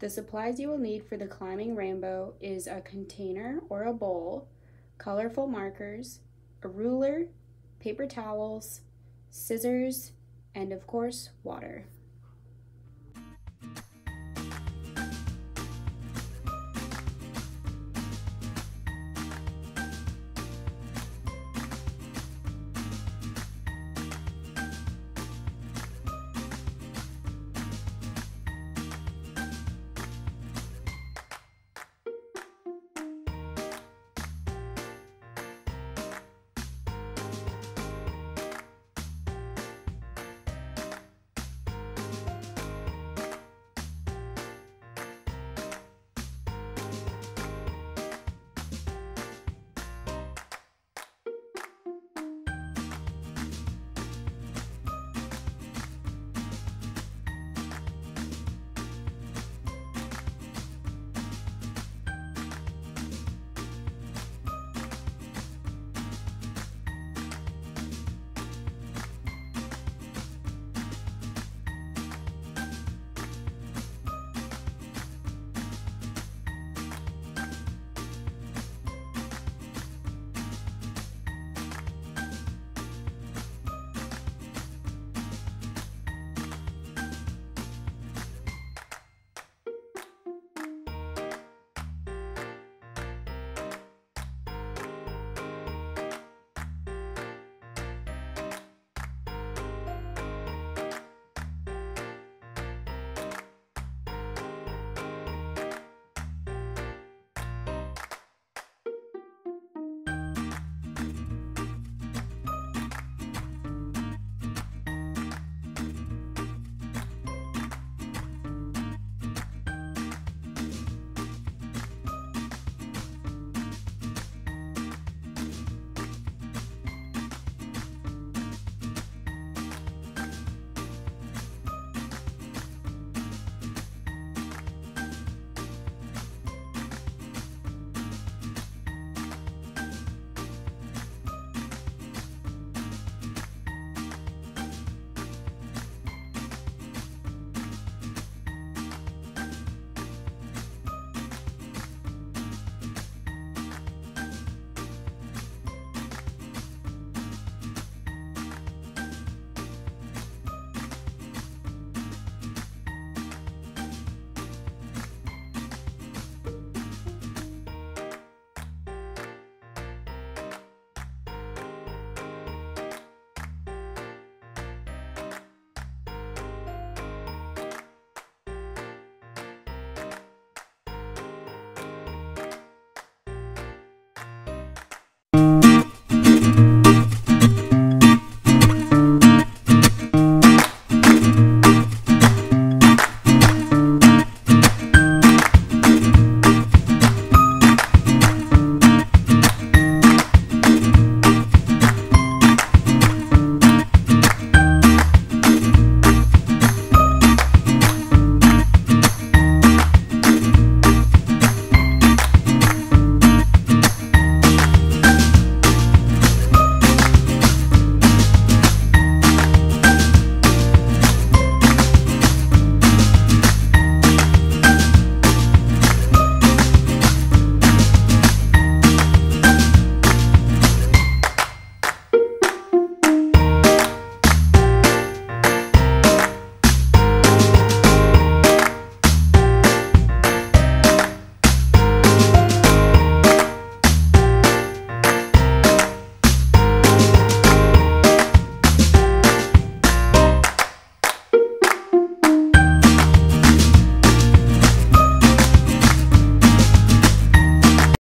The supplies you will need for the climbing rainbow is a container or a bowl, colorful markers, a ruler, paper towels, scissors, and of course, water.